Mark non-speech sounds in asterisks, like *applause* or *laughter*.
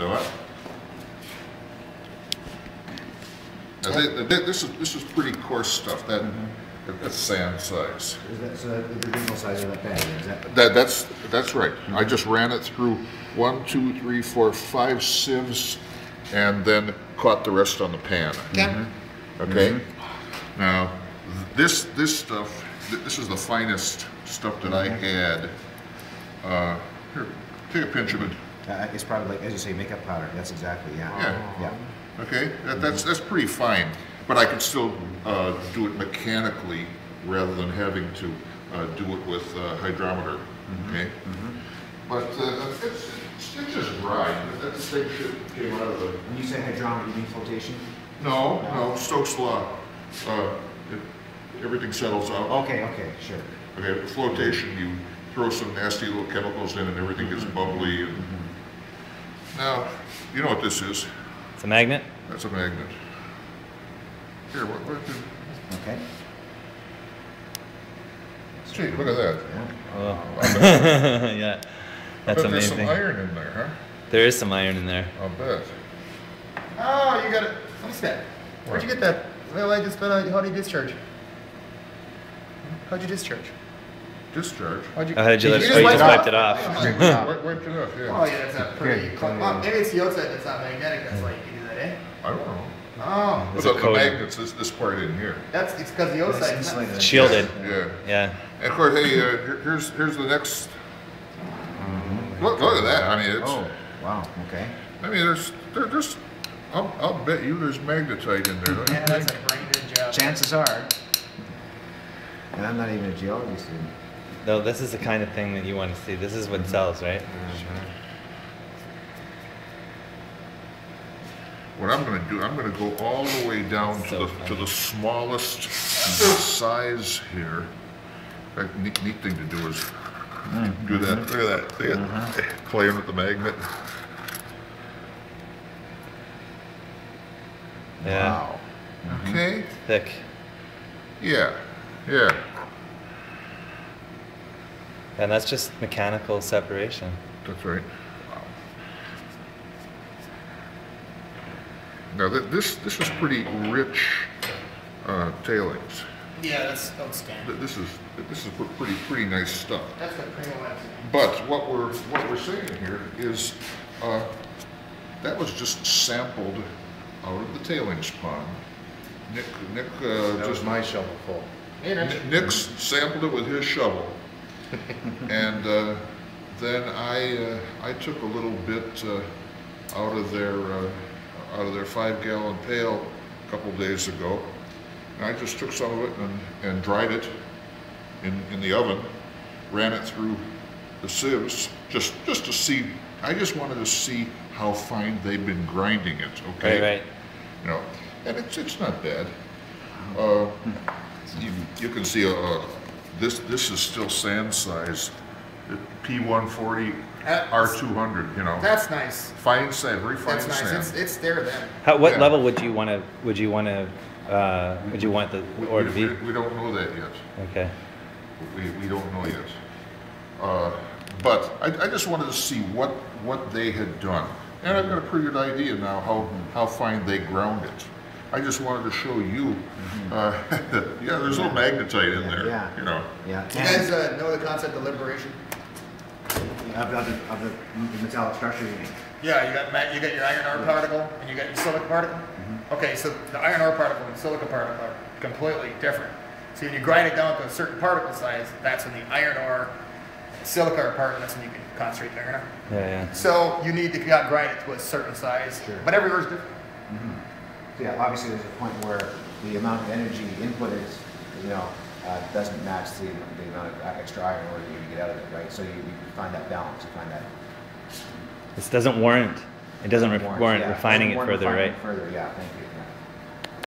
The what? Now, thi- thi- this is, this is pretty coarse stuff, that, mm-hmm. that's sand size. Is that, so that, the reasonable size of that bag, is that? That, that's, that's right. I just ran it through one, two, three, four, five sieves, and then caught the rest on the pan. Yeah. Mm-hmm. Okay? Mm-hmm. Now, this, this stuff, th- this is the finest stuff that I had. Uh, here, take a pinch of it. Uh, it's probably like, as you say, makeup powder, that's exactly, yeah. Yeah. Yeah. Okay, that, that's, that's pretty fine, but I could still, uh, do it mechanically rather than having to, uh, do it with, uh, hydrometer, okay? But, uh, it's, it's it's just dry, that thing should, came out of the, When you say hydrometer, you mean flotation? no, no, Stokes law, uh, it, everything settles out. Okay, okay, sure. Okay, flotation, you throw some nasty little chemicals in and everything gets bubbly and, now, you know what this is, It's a magnet. that's a magnet. Here, what, what, did- Okay. gee, look at that. Yeah. Oh. *laughs* yeah, I that's bet there's some amazing. iron in there, huh? There is some iron in there. I'll bet. Oh, you got it. Let me see that. Where'd you get that? Well, I just, uh, how do you discharge? How'd you discharge? Discharge. How'd you? Oh, how did you? Did let- oh, you wipe just it wiped it off. Yeah. Wipe- Wiped it off, yeah. Oh, yeah. yeah, that's not pretty. Good. cl- Well, maybe it's the outside that's not magnetic. That's why you can do that, eh? I don't know. Oh, Is But the- the magnet's this, this part in here. that's it's because the It's outside. insulated. Shielded. Yeah. Yeah. And of course, hey, uh, here's, here's the next, look, look at that, I mean, it's, Oh, wow, okay. I mean, there's, there, there's, I'll, I'll bet you there's magnetite in there, don't you Yeah, that's think? a pretty good job. Chances are, and I'm not even a geology student. No, this is the kind of thing that you want to see. This is what mm-hmm. sells, right? Mm-hmm. What I'm gonna do, I'm gonna go all the way down to So the, to the smallest size here. In fact, neat, neat thing to do is mm, do mm-hmm. that, look at that, see it? Playing with the magnet. Yeah. Wow. Okay, Thick. yeah, yeah. And that's just mechanical separation. That's right. Wow. Now, th- this, this is pretty rich, uh, tailings. Yeah, that's outstanding. Th- This is, this is pretty, pretty nice stuff. That's the primo one. But what we're, what we're saying here is, uh, that was just sampled out of the tailings pond. Nick, Nick, uh, That was just, my shovel full. Hey, don't? Nick- Nick's sampled it with his shovel. And, uh, then I, uh, I took a little bit, uh, out of their, uh, out of their five gallon pail a couple days ago. And I just took some of it and, and dried it in, in the oven, ran it through the sieves, just, just to see, I just wanted to see how fine they've been grinding it, okay? Right, right. You know, and it's, it's not bad. Uh, you, you can see, uh, this, this is still sand size, P one forty, Uh, R two hundred, you know, That's nice. fine sand, very fine That's nice. It's, sand. it's there then. How, what Yeah. level would you want to? Would you want to? Uh, would you want the We- ore to we- be? We don't know that yet. Okay. We, we don't know yet. Uh, But I, I just wanted to see what, what they had done. And I've got a pretty good idea now how, how fine they ground it. I just wanted to show you, uh, *laughs* yeah, there's a little magnetite in there, Yeah. you know. Yeah. You guys uh, know the concept of liberation? Of, of, the, of the metallic structure you mean? Yeah, you got you got your iron ore particle and you got your silica particle. Okay, so the iron ore particle and silica particle are completely different. So when you grind it down to a certain particle size, that's when the iron ore, silica are part, that's when you can concentrate the iron ore. Yeah, yeah. So you need to got- grind it to a certain size, Sure. but every ore is different. Yeah, obviously there's a point where the amount of energy input is, you know, uh, doesn't match the, the amount of extra iron ore that you get out of it, right? So you, you find that balance, you find that. This doesn't warrant. It doesn't re- warrant, yeah, refining doesn't it warrant further, right? it Further, yeah, thank you. yeah.